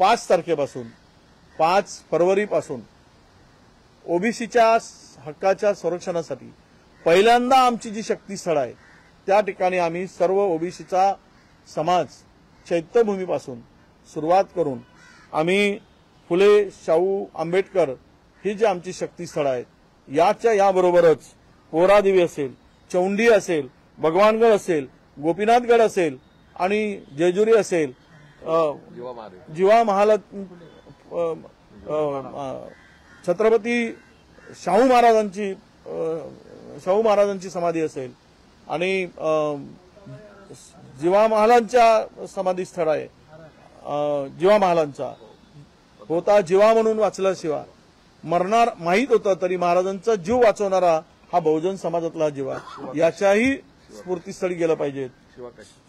पाच तारखेपासून पाच फरवरीपासून ओबीसीच्या हक्काच्या संरक्षणासाठी पहिल्यांदा आमची जी शक्तीस्थळ आहे त्या ठिकाणी आम्ही सर्व ओबीसीचा समाज चैत्यभूमीपासून सुरुवात करून आम्ही फुले शाहू आंबेडकर ही जी आमची शक्तीस्थळं आहेत याच्या याबरोबरच पोरादेवी असेल चौंडी असेल भगवानगड असेल गोपीनाथगड असेल आणि जेजुरी असेल जीवा महाल छत्रपती शाहू महाराजांची शाहू महाराजांची समाधी असेल आणि जीवा महालांच्या समाधी स्थळ आहे. जीवा महालांचा. होता जीवा म्हणून वाचला शिवा मरणार माहीत होतं तरी महाराजांचा जीव वाचवणारा हा बहुजन समाजातला जीवा याच्याही स्फूर्तीस्थळी गेलं पाहिजे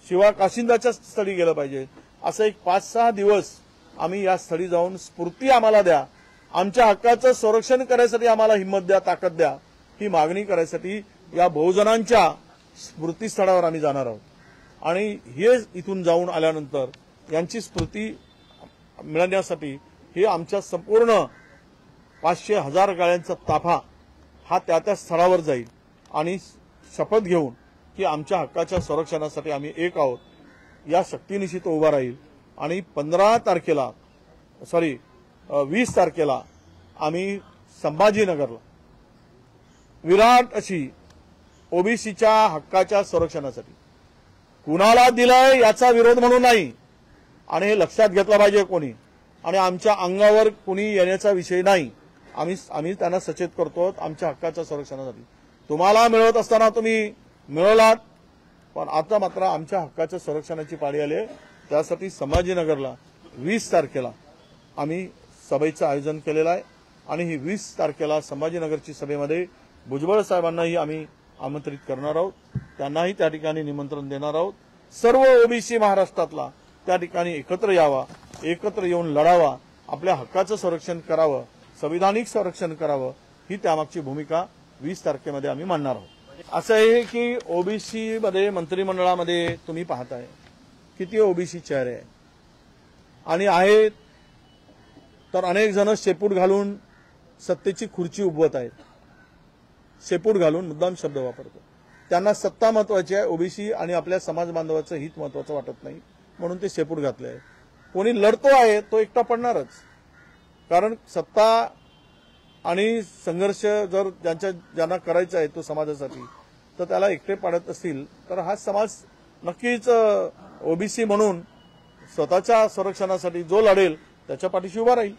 शिवा काशिंदाच्या स्थळी गेलं पाहिजे असं एक पाच सहा दिवस आम्ही या स्थळी जाऊन स्फूर्ती आम्हाला द्या. आमच्या हक्काचं संरक्षण करायसाठी आम्हाला हिंमत द्या ताकद द्या. ही मागणी करायसाठी या बहुजनांच्या स्मृतीस्थळावर आम्ही जाणार आहोत. आणि हे इथून जाऊन आल्यानंतर यांची स्मृती मिळण्यासाठी हे आमच्या संपूर्ण पाचशे हजार गाड्यांचा ताफा हा त्या त्या स्थळावर जाईल. आणि शपथ घेऊन की आमच्या हक्काच्या संरक्षणासाठी आम्ही एक आहोत. या शक्तीनिशी तो उभा राहील. आणि पंधरा तारखेला सॉरी वीस तारखेला आम्ही संभाजीनगरला विराट अशी ओबीसीच्या हक्काच्या संरक्षणासाठी कुणाला दिलाय याचा विरोध म्हणून नाही. आणि हे लक्षात घेतलं पाहिजे कोणी. आणि आमच्या अंगावर कुणी येण्याचा विषय नाही. आम्ही आम्ही त्यांना सचेत करतो आमच्या हक्काच्या संरक्षणासाठी. तुम्हाला मिळवत असताना तुम्ही मिळवलात पण आता मात्र आमच्या हक्काच्या संरक्षणाची पाळी आली आहे. त्यासाठी संभाजीनगरला वीस तारखेला आम्ही सभेचं आयोजन केलेलं आहे. आणि ही वीस तारखेला संभाजीनगरची सभेमध्ये भुजबळ साहेबांनाही आम्ही आमंत्रित करणार आहोत. त्यांनाही त्या ठिकाणी निमंत्रण देणार आहोत. सर्व ओबीसी महाराष्ट्रातला त्या ठिकाणी एकत्र यावा एकत्र येऊन लढावा आपल्या हक्काचं संरक्षण करावं संविधानिक संरक्षण करावं ही त्यामागची भूमिका वीस तारखेमध्ये आम्ही मांडणार आहोत. असं आहे की ओबीसी मध्ये मंत्रिमंडळामध्ये तुम्ही पाहताय. किती ओबीसी चेहरे आहे. आणि आहेत तर अनेक जण शेपूट घालून सत्तेची खुर्ची उभवत आहेत. शेपूट घालून मुद्दाम शब्द वापरतो. त्यांना सत्ता महत्वाची आहे ओबीसी आणि आपल्या समाज बांधवाचं हित महत्वाचं वाटत नाही म्हणून ते शेपूट घातले आहे कोणी लढतो आहे तो एकटा पडणारच. कारण सत्ता आणि संघर्ष जर ज्यांच्या ज्यांना करायचा आहे तो समाजासाठी तर त्याला एकटे पाडत असतील तर हा समाज नक्कीच ओबीसी म्हणून स्वतःच्या संरक्षणासाठी जो लढेल त्याच्या पाठीशी उभा राहील.